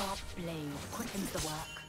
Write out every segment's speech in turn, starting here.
sharp blade quickens the work.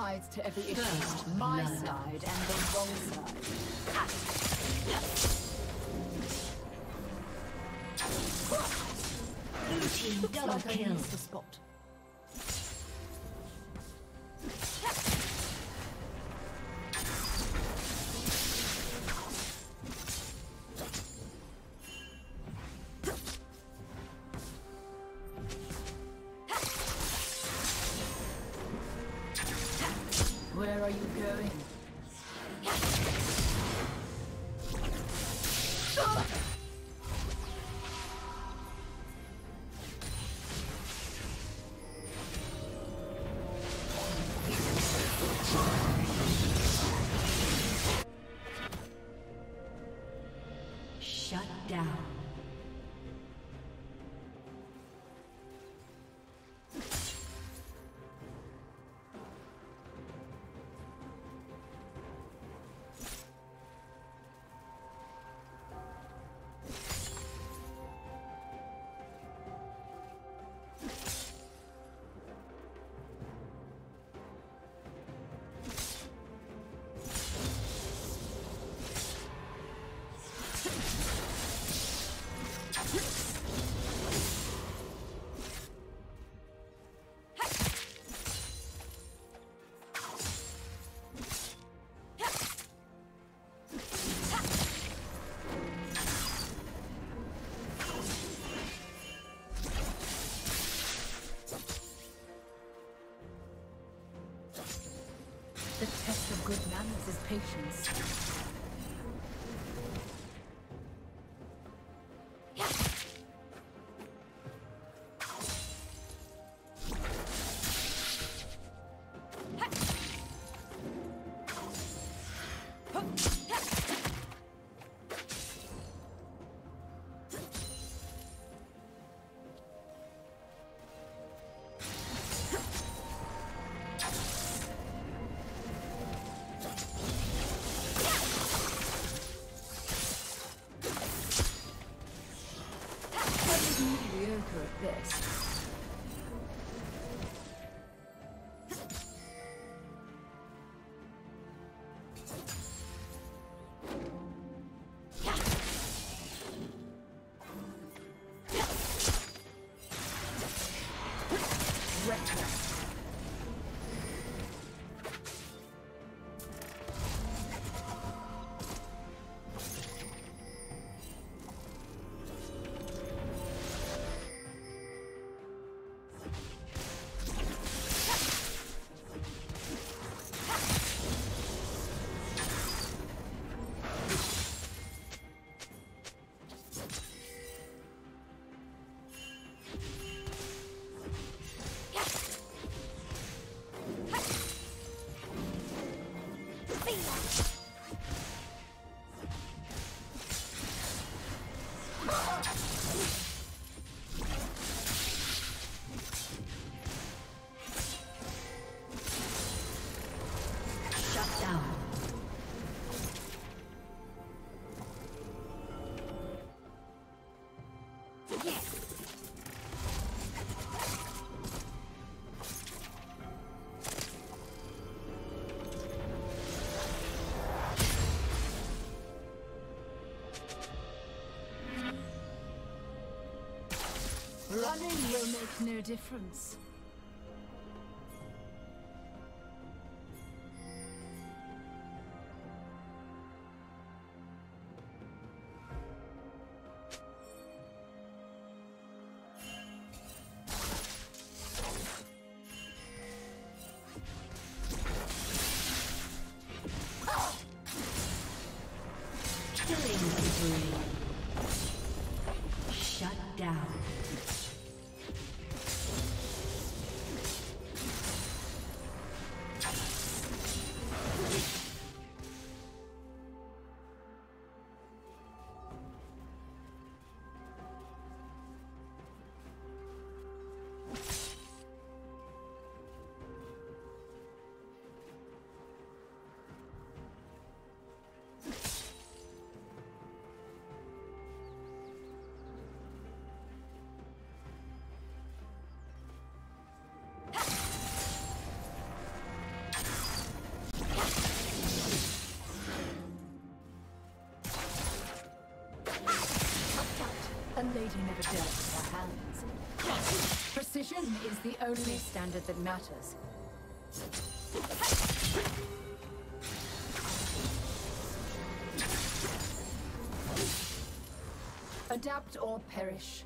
Sides to every issue. First My blood. side and the wrong side. Blue team double kill. The spot. Patience. Running will make no difference. A never dealt with her hands. Precision is the only standard that matters. Adapt or perish.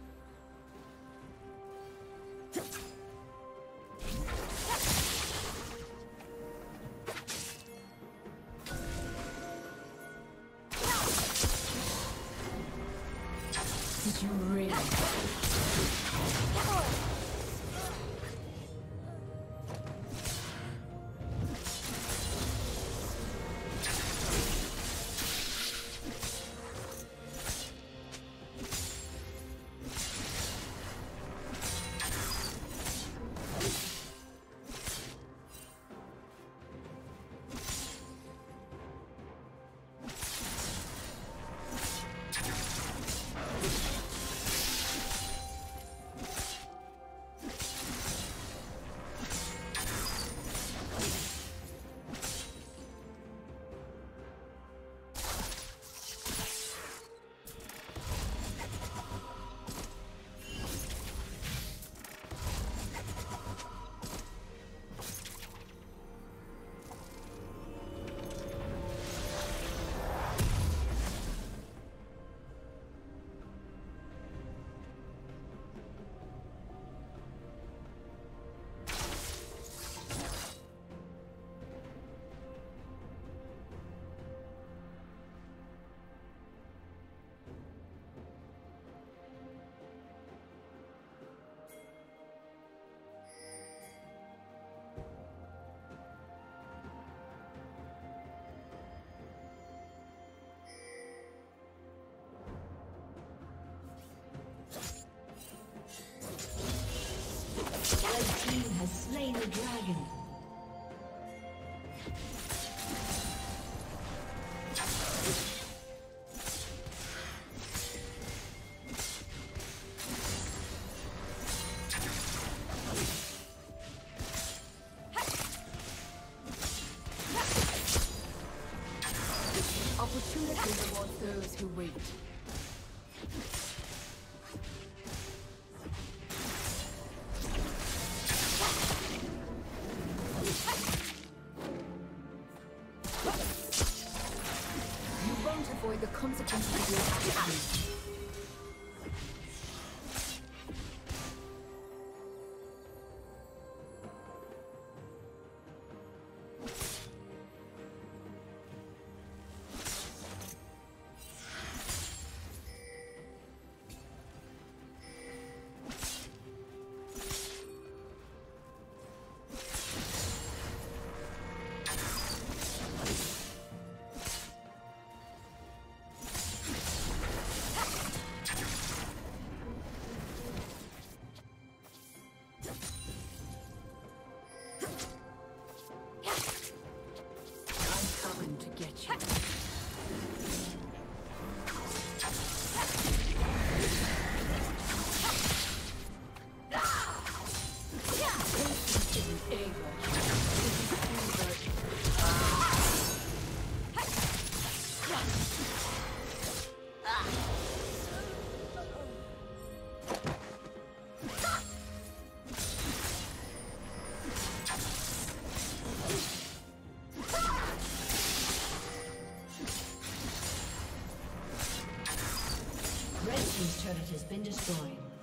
The dragon. Opportunity rewards those who wait. The consequences your. Has been destroyed.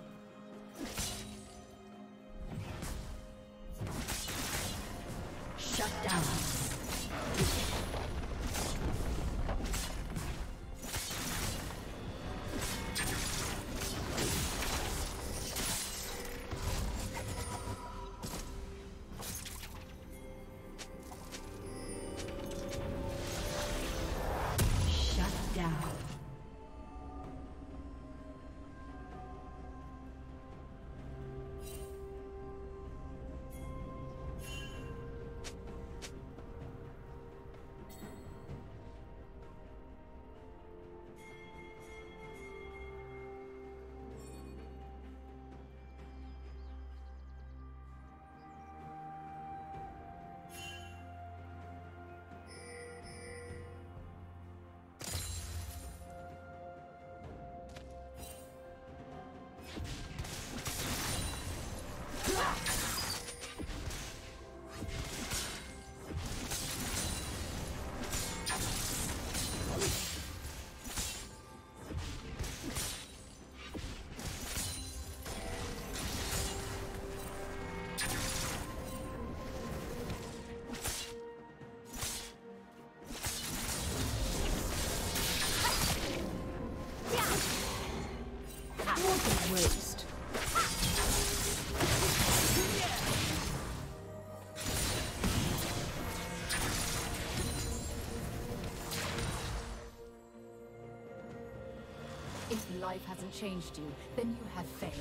Changed you, then you have failed.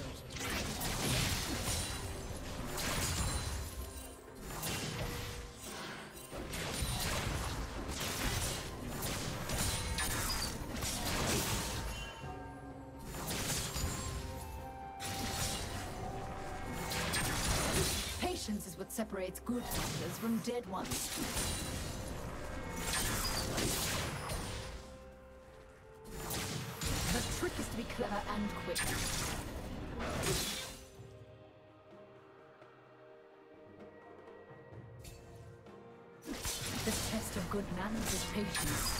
Patience is what separates good hunters from dead ones. The test of good manners is patience.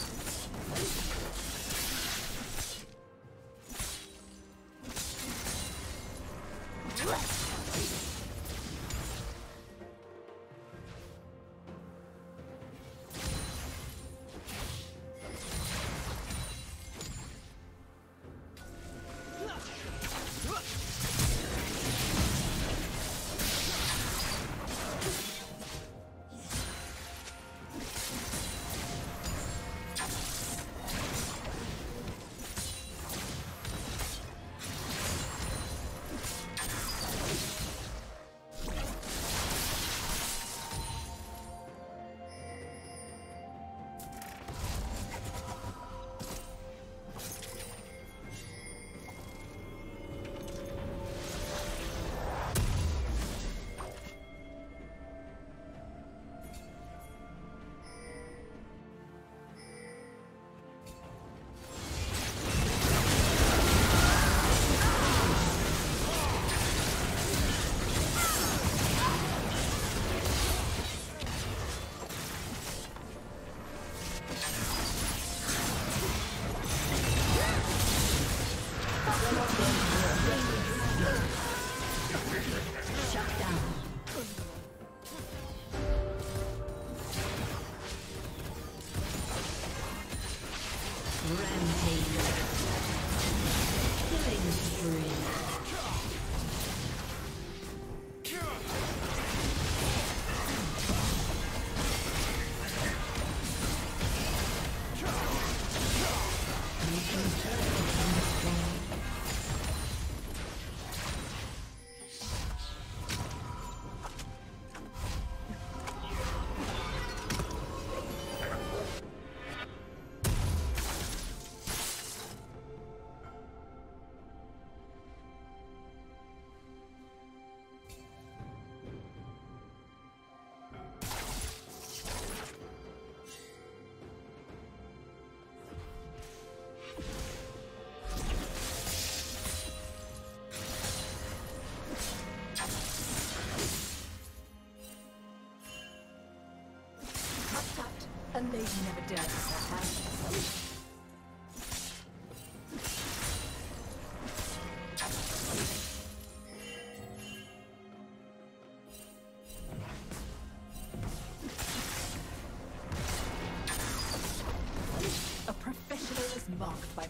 A lady never dares to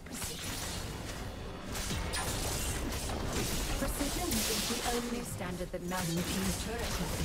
precision. Precision is the only standard that Magnitude's turret has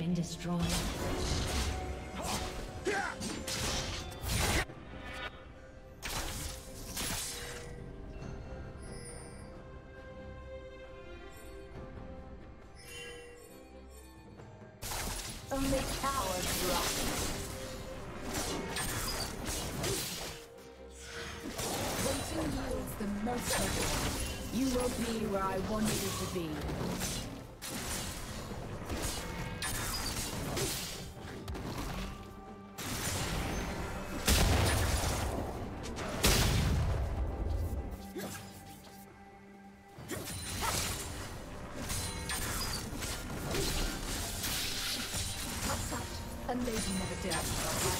been destroyed. Only cowards rock. Waiting yields the most. You will be where I wanted you to be. death.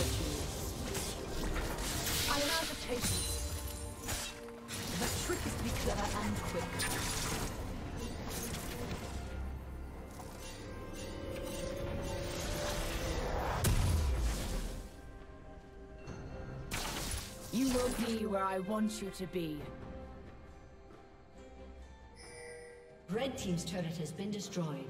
I am. The trick is to be clever and quick. You will be where I want you to be. Red Team's turret has been destroyed.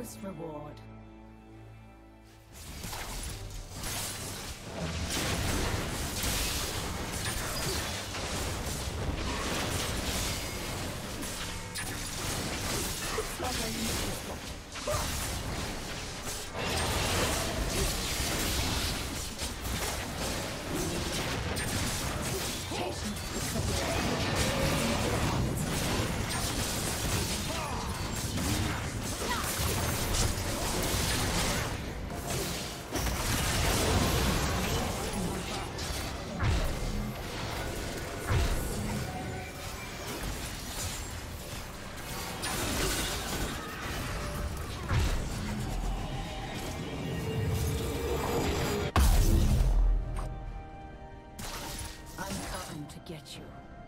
most reward. to get you.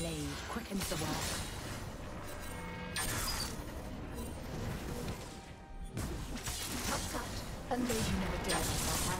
blade quickens the work. Top cut, and you never dared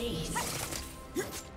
Killing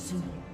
spree.